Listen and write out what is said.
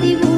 the